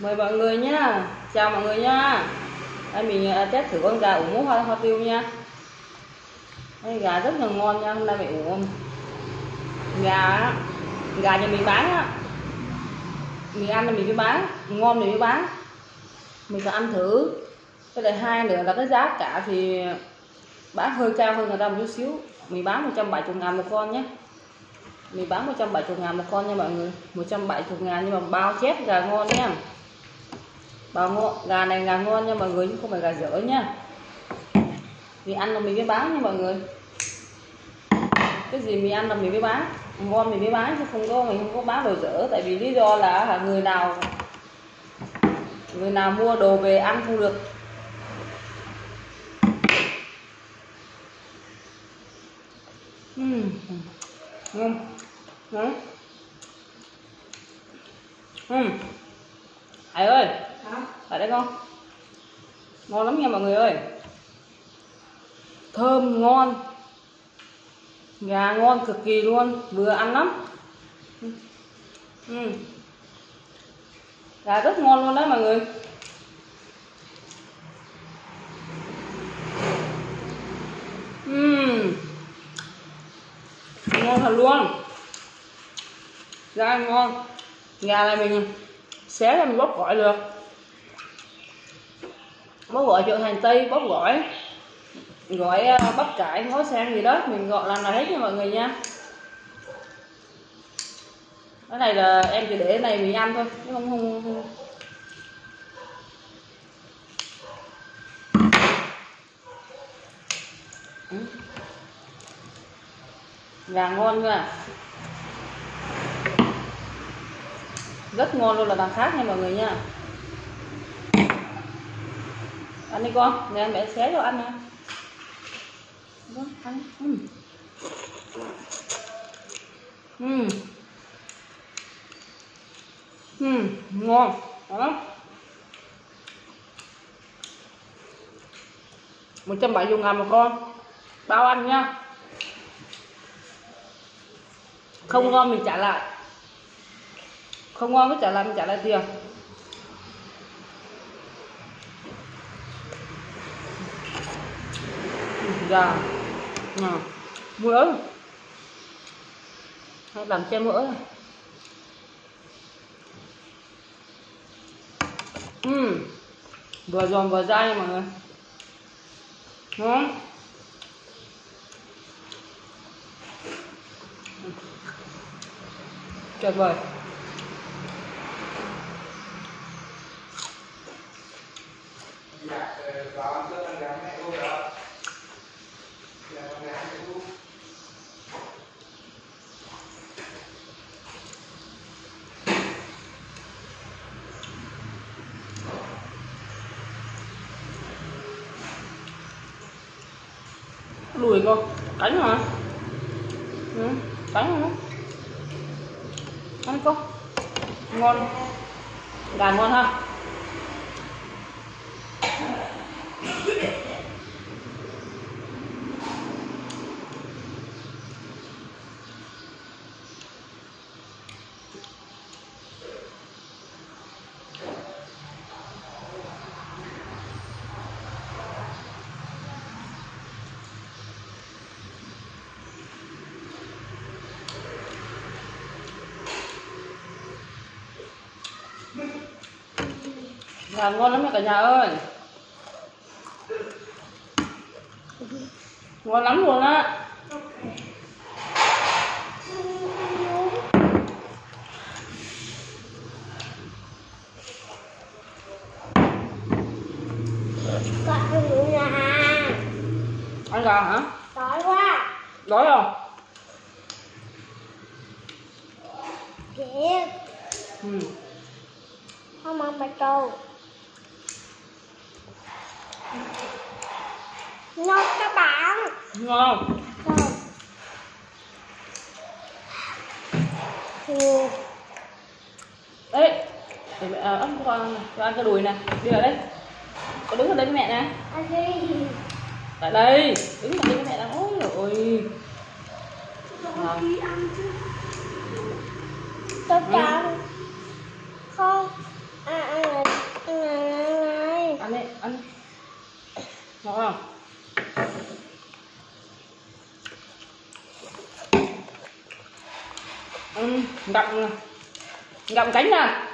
mời mọi người nhá chào mọi người nhá đây mình test thử con gà ủ mũ hoa, hoa tiêu nha. Đây, gà rất là ngon nha hôm nay mình ủ gà gà nhà mình bán á. Mình ăn là mình mới bán ngon mình mới bán. Mình sẽ ăn thử. Cái lại hai nữa là cái giá cả thì bán hơi cao hơn người ta một chút xíu. Mình bán 170 ngàn một con nhé. Mình bán 170 ngàn một con nha mọi người. 170 ngàn nhưng mà bao chép gà ngon nhé bao ngon gà này gà ngon nha mọi người chứ không phải gà dở nha vì ăn là mình mới bán nha mọi người cái gì mình ăn là mình mới bán ngon mình mới bán chứ không có, mình không có bán đồ dở tại vì lý do là người nào người nào mua đồ về ăn không được Uhm. Ngon. Ngon. Uhm. Hải ơi. Hả? đấy đây con. Ngon lắm nha mọi người ơi. Thơm ngon. Gà ngon cực kỳ luôn, vừa ăn lắm. Ừ. Gà rất ngon luôn đấy mọi người. Uhm ngon thật luôn gà ngon gà này mình xé ra mình bóc gọi được bóc gỏi chợ hành tây bóc gỏi. Gỏi ờ, bắp cải ngó sen gì đó. Mình gọi làm là hết nha mọi người nha. Cái này là em chỉ để cái này mình ăn thôi chứ không không, không. Ừ. Gà ngon cơ à rất ngon luôn là bằng khác nha mọi người nha ăn đi con nè mẹ xé cho ăn nè vâng, ăn ừ. Ừ. Ừ. ngon đó một trăm bảy mươi ngàn một con bao ăn nha không ngon mình trả lại không ngon cứ trả lại, mình trả lại tiền gà à, mỡ hay làm che mỡ ừ hmm. vừa giòn vừa dai mọi người. Ngon tuyệt vời. Lùi con cánh hả? Ừ, cánh hả? Ăn con. Ngon. Gà ngon ha? Gà ngon lắm cả nhà ơi Ngon lắm luôn á Ăn gà hả? Đói quá Đói không? Kìa Ừ. Không ăn bạch cầu Ngon các bạn. Ngon. Không? Ừ. Đấy Để mẹ à, ấp cho ăn cái đùi nè. Đi vào đây. Con đứng ở đây với mẹ nè. Ăn đi. Tại đây Đứng ở đây với mẹ nè. Ôi ôi. À. Đi ăn chứ. Tôi chọn Không. À ăn ăn. Ngon không gặm gặm cánh nè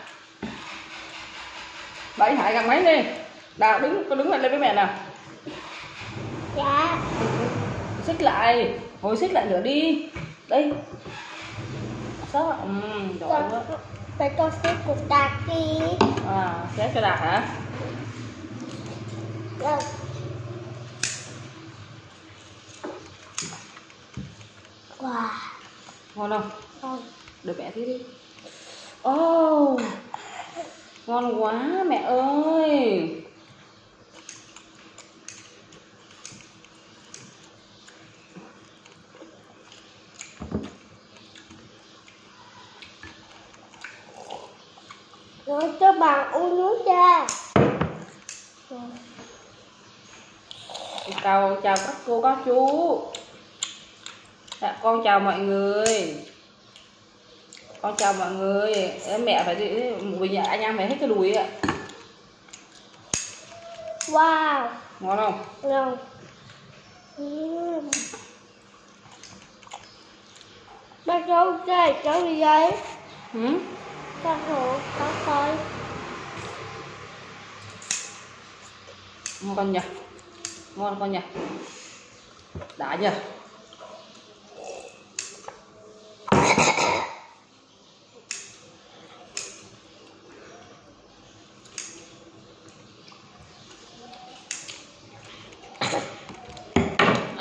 bảy hải gặm mấy đi. Đào đứng có đứng lại lên với mẹ nào. Dạ. Xích lại. Hồi xích lại nữa đi. Đây. Sao ừ, giỏi quá phải cho xếp cục đạt đi. À xé cho đạt hả? Rồi. wow. Ngon không được mẹ tí đi. Ô ngon quá mẹ ơi. Nói cho bạn uống nước ra chào chào các cô các chú. Dạ, con chào mọi người con chào mọi người. Mẹ phải nhà anh em phải hết cái đùi ạ. Wow. Ngon không? Ngon. Uhm. Bác cháu đây, cháu đi giấy. Ừ? Các hộ, các thôi ngon con nhỉ? Ngon con nhỉ? Đã chưa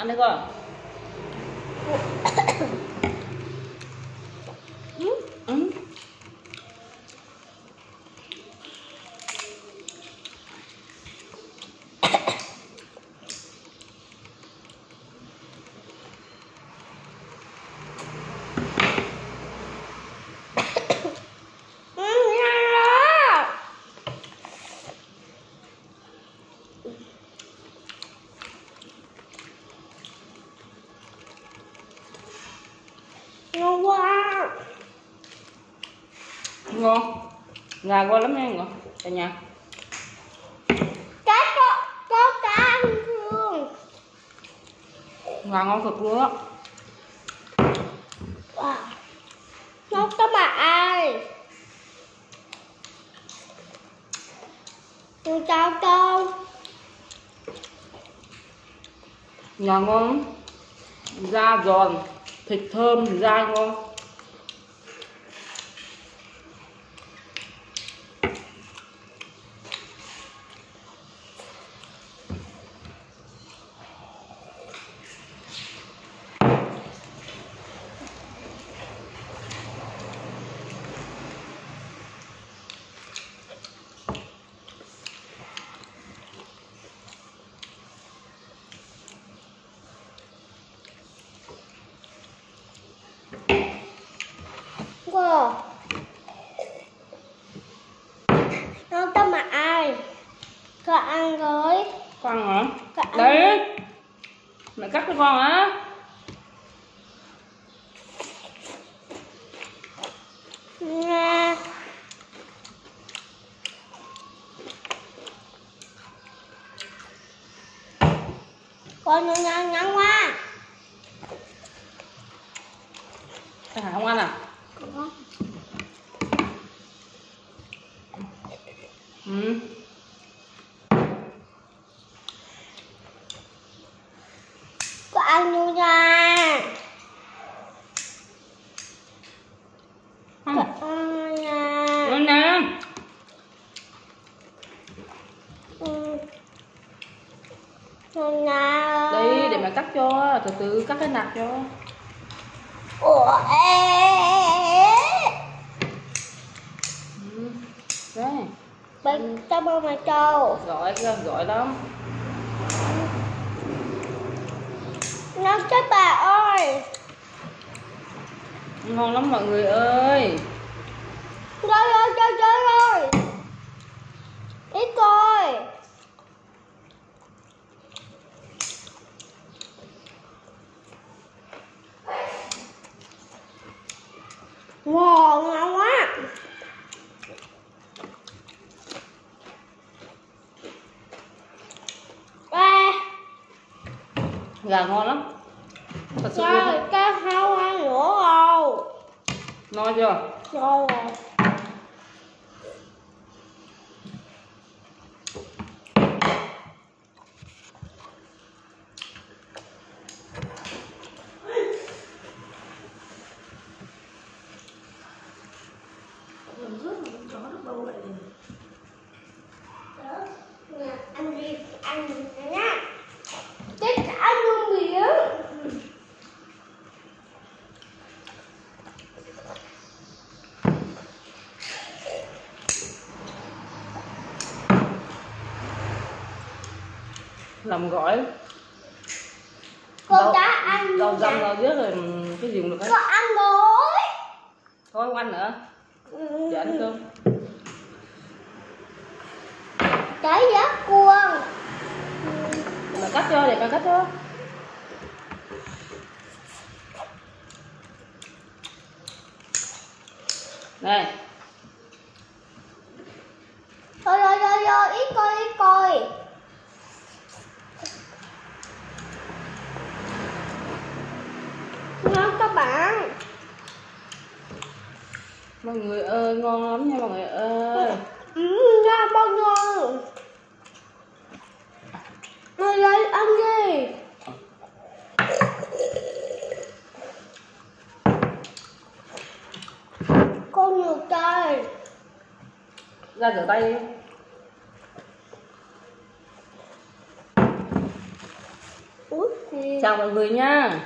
ăn đi con ừ. Ừ. Ừ, nhanh đó Ngon quá ngon ngà qua lắm nha ngon cả nhà. Cái có, có cá ăn thường ngà ngon cực luôn á. Wow. Nó có mà ai? Tôi chào con. Ngà ngon. Da giòn thịt thơm da ngon Wow Nó có mà ai Con ăn rồi con hả? Ăn. Đấy. Mẹ cắt cho con á Con nhăn nhăn nhăn quá Cái Hải không ăn à? Ừ. Con ăn luôn nha không Con nha Lên nè Ừ. Con nha đi để mẹ cắt cho từ từ cắt cái nạc cho. Ủa ê ừ. đấy Bên tao bơ mà trâu giỏi giỏi lắm. Nó chết bà ơi. Ngon lắm mọi người ơi. Rồi rồi rồi rồi rồi Wow, ngon quá. À. Gà ngon lắm. Thật sự Sao cái hao ăn nữa không, Ngon chưa? Ngon rồi. Làm gỏi. Con đã ăn dăm nè. rồi biết rồi cái gì cũng được hết. Con ăn rồi. Thôi không ăn nữa. Ừ. ăn cơm. Cái giá cuồng. Mà cắt cho để mà cắt cho. Này. Rồi rồi rồi rồi ít coi ít coi ngon các bạn. Mọi người ơi ngon lắm nha mọi người ơi. Ừ, ngon bao ngon rồi rồi ăn đi. Con nhiều tay. Ra rửa tay đi. Chào mọi người nha